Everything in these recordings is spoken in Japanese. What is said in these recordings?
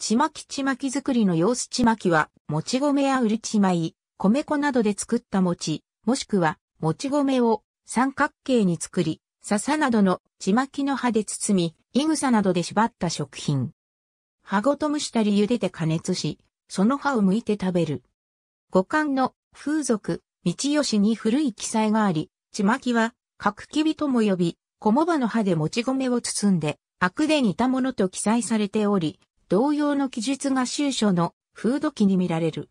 ちまきちまき作りの様子ちまきは、もち米やうるち米、米粉などで作った餅、もしくは、もち米を三角形に作り、笹などのちまきの葉で包み、いぐさなどで縛った食品。葉ごと蒸したり茹でて加熱し、その葉を剥いて食べる。五感の風俗、道吉に古い記載があり、ちまきは、角きびとも呼び、小もばの葉でもち米を包んで、悪で似たものと記載されており、同様の記述が宗書の風土記に見られる。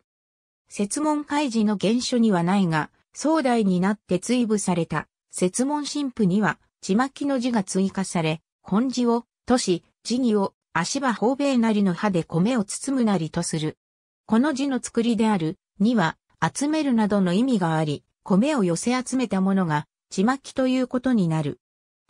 説問開示の原書にはないが、壮大になって追部された説問神父には、ちまきの字が追加され、本字を、都市、字義を、足場方米なりの葉で米を包むなりとする。この字の作りである、には、集めるなどの意味があり、米を寄せ集めたものが、ちまきということになる。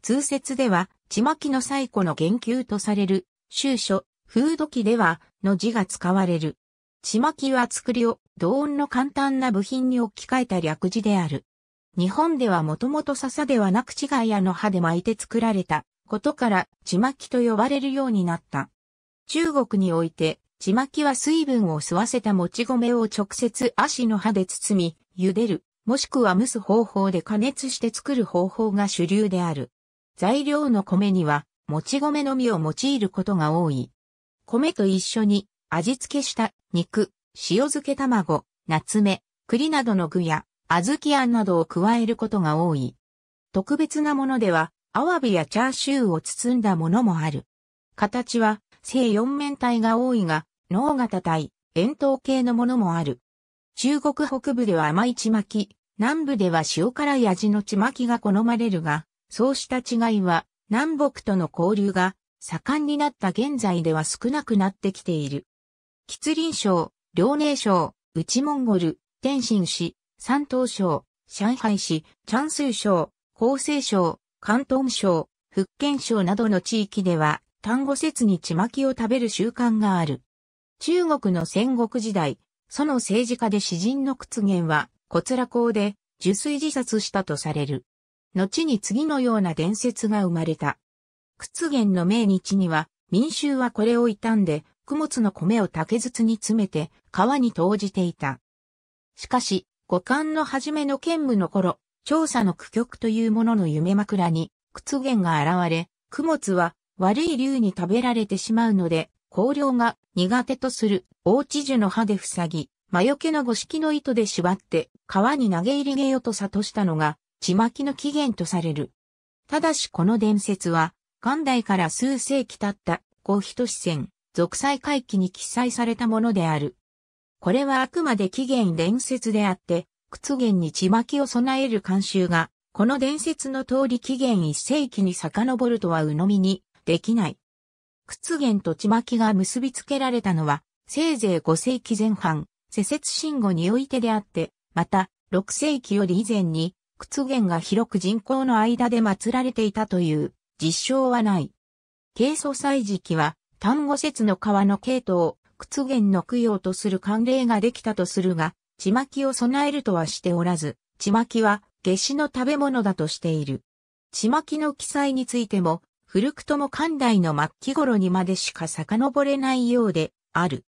通説では、ちまきの最古の言及とされる、宗書、風土記では、の字が使われる。ちまきは作りを、同音の簡単な部品に置き換えた略字である。日本ではもともと笹ではなく違いやの葉で巻いて作られたことから、ちまきと呼ばれるようになった。中国において、ちまきは水分を吸わせたもち米を直接足の葉で包み、茹でる、もしくは蒸す方法で加熱して作る方法が主流である。材料の米には、もち米のみを用いることが多い。米と一緒に味付けした肉、塩漬け卵、夏目、栗などの具や小豆あんなどを加えることが多い。特別なものでは、アワビやチャーシューを包んだものもある。形は正四面体が多いが、脳型体、円筒形のものもある。中国北部では甘いちまき、南部では塩辛い味のちまきが好まれるが、そうした違いは南北との交流が盛んになった現在では少なくなってきている。吉林省、遼寧省、内モンゴル、天津市、山東省、上海市、チャンス省、厚生省、関東省、福建省などの地域では、単語節にちまきを食べる習慣がある。中国の戦国時代、その政治家で詩人の屈原は、骨羅港で、受水自殺したとされる。後に次のような伝説が生まれた。屈原の命日には、民衆はこれを傷んで、穀物の米を竹筒に詰めて、川に投じていた。しかし、五冠の初めの兼務の頃、調査の苦局というものの夢枕に、屈原が現れ、穀物は悪い竜に食べられてしまうので、香料が苦手とする大地樹の葉で塞ぎ、魔除けの五色の糸で縛って、川に投げ入れげよと諭したのが、ちまきの起源とされる。ただしこの伝説は、元代から数世紀経った高人史戦、俗祭回帰に記載されたものである。これはあくまで起源伝説であって、屈原にちまきを備える慣習が、この伝説の通り起源一世紀に遡るとは鵜呑みにできない。屈原とちまきが結びつけられたのは、せいぜい5世紀前半、世節信号においてであって、また、6世紀より以前に、屈原が広く人口の間で祀られていたという実証はない。軽祖祭時期は、単語説の川の系統、屈原の供養とする慣例ができたとするが、ちまきを備えるとはしておらず、ちまきは夏至の食べ物だとしている。ちまきの記載についても、古くとも漢代の末期頃にまでしか遡れないようである。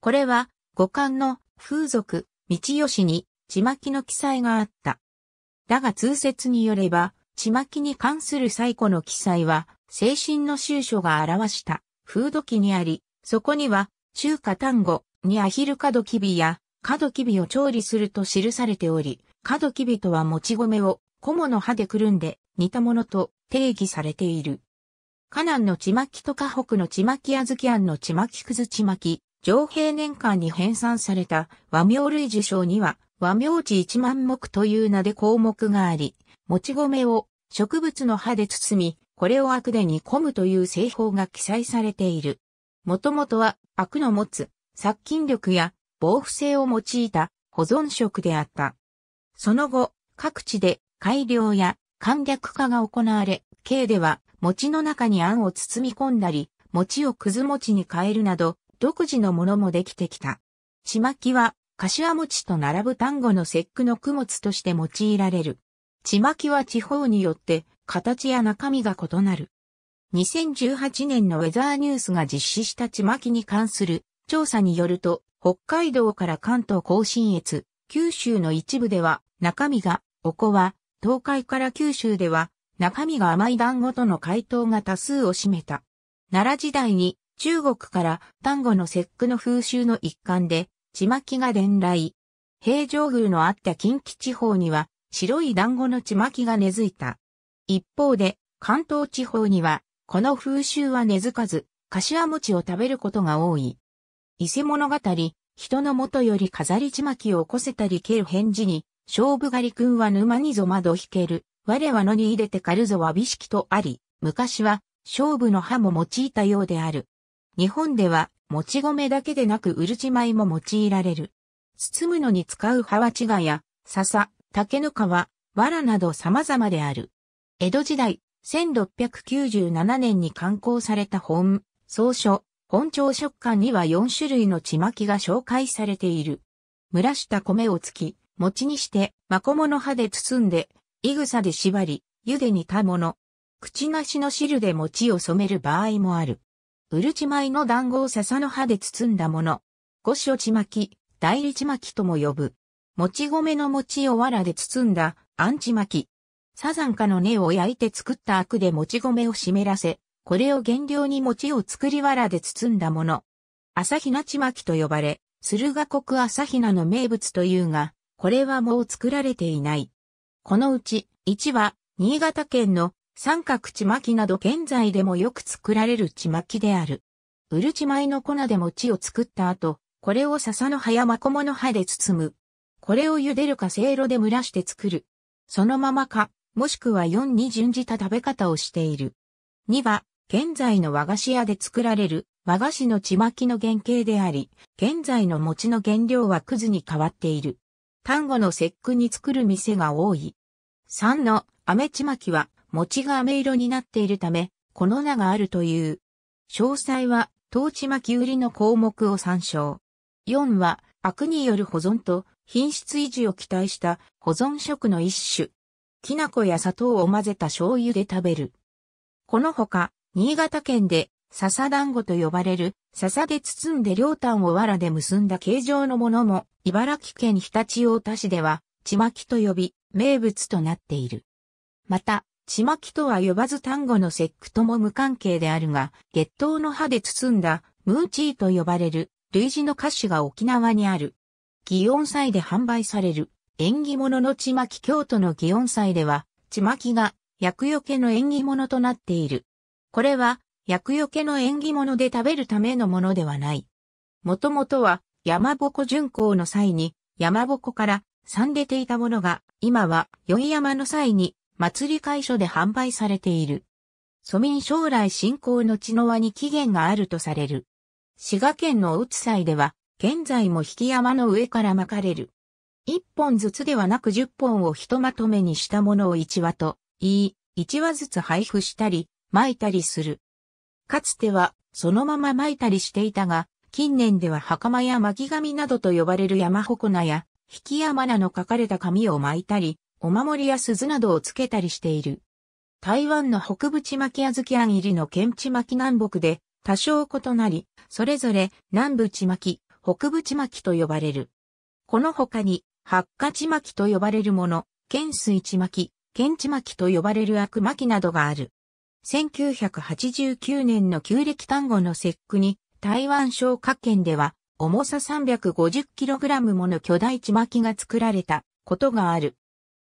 これは、五漢の風俗、道吉に、ちまきの記載があった。だが通説によれば、ちまきに関する最古の記載は、精神の宗書が表した風土記にあり、そこには、中華単語にアヒル角キビや角キビを調理すると記されており、角キビとはもち米を小物の葉でくるんで似たものと定義されている。カナンのちまきと河北のちまきあずき庵のちまきくずちまき、上平年間に編纂された和名類受賞には和名地一万目という名で項目があり、もち米を植物の葉で包み、これを悪で煮込むという製法が記載されている。もともとは悪の持つ殺菌力や防腐性を用いた保存食であった。その後、各地で改良や簡略化が行われ、京では餅の中にあんを包み込んだり、餅をくず餅に変えるなど、独自のものもできてきた。ちまきは、柏餅と並ぶ単語の節句の供物として用いられる。ちまきは地方によって形や中身が異なる。2018年のウェザーニュースが実施したちまきに関する調査によると、北海道から関東甲信越、九州の一部では中身がおこわ、東海から九州では中身が甘い団子との回答が多数を占めた。奈良時代に中国から丹後の節句の風習の一環で、ちまきが伝来。平城宮のあった近畿地方には白い団子のちまきが根付いた。一方で関東地方にはこの風習は根付かず、柏餅を食べることが多い。伊勢物語、人の元より飾りちまきを起こせたり蹴る返事に、勝負狩りくんは沼にぞ窓引ける。我は野に入れて狩るぞは美式とあり、昔は勝負の刃も用いたようである。日本では、もち米だけでなくうるち米も用いられる。包むのに使う葉は違や、笹、竹の皮、藁など様々である。江戸時代、1697年に刊行された本、総書、本朝食感には4種類のちまきが紹介されている。蒸らした米をつき、餅にして、まこもの葉で包んで、いぐさで縛り、茹で煮たもの。口なしの汁で餅を染める場合もある。うるち米の団子を笹の葉で包んだもの。五所ちまき、大理ちまきとも呼ぶ。もち米の餅を藁で包んだ、あんちまき。サザンカの根を焼いて作ったアクでもち米を湿らせ、これを原料に餅を作り藁で包んだもの。朝日菜ちまきと呼ばれ、駿河国朝日菜の名物というが、これはもう作られていない。このうち、1は、新潟県の三角ちまきなど現在でもよく作られるちまきである。うるち米の粉で餅を作った後、これを笹の葉やまこもの葉で包む。これを茹でるかせいろで蒸らして作る。そのままか、もしくは4に準じた食べ方をしている。2は、現在の和菓子屋で作られる和菓子のちまきの原型であり、現在の餅の原料はくずに変わっている。単語の節句に作る店が多い。3の飴ちまきは餅が飴色になっているため、この名があるという。詳細は、当地巻き売りの項目を参照。4は、悪による保存と品質維持を期待した保存食の一種。きな粉や砂糖を混ぜた醤油で食べる。このほか、新潟県で笹団子と呼ばれる笹で包んで両端を藁で結んだ形状のものも、茨城県日立大田市では、ちまきと呼び、名物となっている。また、ちまきとは呼ばず単語の節句とも無関係であるが、月桃の葉で包んだムーチーと呼ばれる類似の歌詞が沖縄にある。祇園祭で販売される縁起物のちまき京都の祇園祭では、ちまきが厄除けの縁起物となっている。これは、厄除けの縁起物で食べるためのものではない。もともとは、山鉾巡行の際に、山鉾から産出ていたものが、今は、四山の際に、祭り会所で販売されている。蘇民将来信仰の地の輪に起源があるとされる。滋賀県の内祭では、現在も引き山の上から巻かれる。一本ずつではなく十本をひとまとめにしたものを一話と言い、一話ずつ配布したり、巻いたりする。かつては、そのまま巻いたりしていたが、近年では袴や巻紙などと呼ばれる山鉾名や、引き山名の書かれた紙を巻いたり、お守りや鈴などをつけたりしている。台湾の北部ちまきあずきあん入りの県ちまき南北で多少異なり、それぞれ南部ちまき、北部ちまきと呼ばれる。この他に八花ちまきと呼ばれるもの、県水ちまき、県ちまきと呼ばれる悪巻きなどがある。1989年の旧暦単語の節句に、台湾省下県では、重さ 350kg もの巨大ちまきが作られたことがある。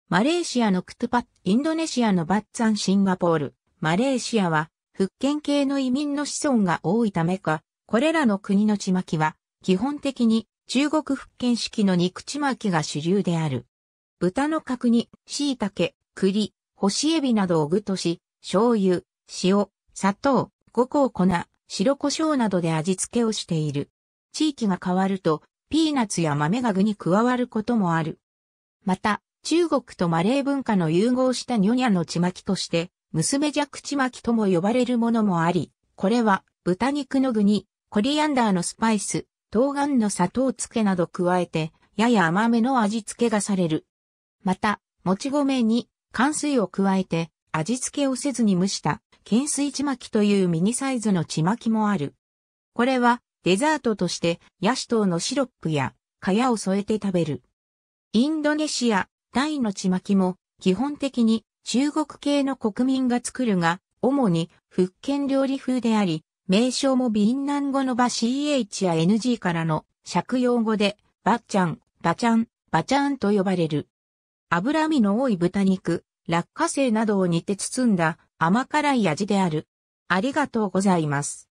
マレーシアのクトゥパッ、インドネシアのバッツァン、シンガポール、マレーシアは、福建系の移民の子孫が多いためか、これらの国のちまきは、基本的に中国福建式の肉ちまきが主流である。豚の角煮、椎茸、栗、干しエビなどを具とし、醤油、塩、砂糖、五香粉、白胡椒などで味付けをしている。地域が変わると、ピーナッツや豆が具に加わることもある。また、中国とマレー文化の融合したニョニャのちまきとして、娘ジャクちまきとも呼ばれるものもあり、これは豚肉の具にコリアンダーのスパイス、冬瓜の砂糖漬けなど加えて、やや甘めの味付けがされる。また、もち米に、乾水を加えて、味付けをせずに蒸した、懸垂ちまきというミニサイズのちまきもある。これはデザートとしてヤシトウのシロップや蚊帳を添えて食べる。インドネシア、タイのちまきも基本的に中国系の国民が作るが、主に福建料理風であり、名称もビンナン語の場 CH や NG からの借用語で、バッチャン、バチャン、バチャンと呼ばれる。脂身の多い豚肉、落花生などを煮て包んだ甘辛い味である。ありがとうございます。